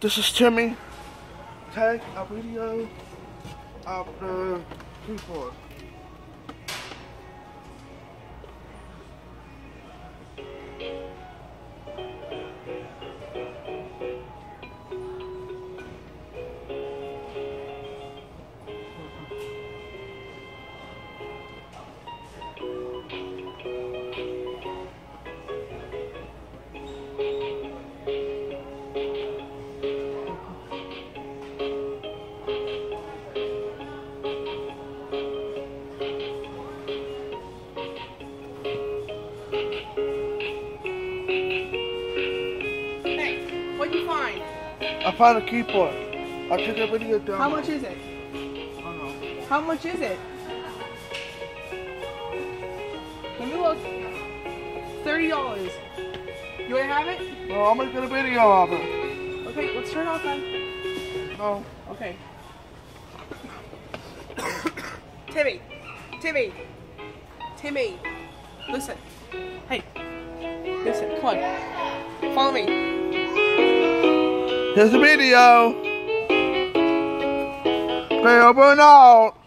This is Timmy. Take a video uh, of the keyboard. I found a keyboard. I took a video down. How much is it? I don't know. How much is it? Let me look. Thirty dollars. You wanna have it? No, I'm making a video of it. Okay, let's turn it off then. No. Okay. Timmy, Timmy, Timmy, listen. Hey, listen. Come on, follow me. Here's the video. And out.